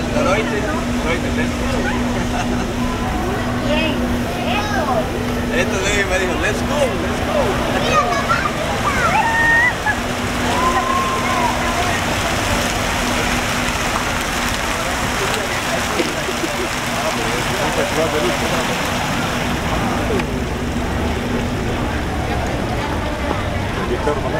Ya, Loroite, Loroite, let's go. Esto de me dijo, let's go, let's go. Una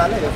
dale, yo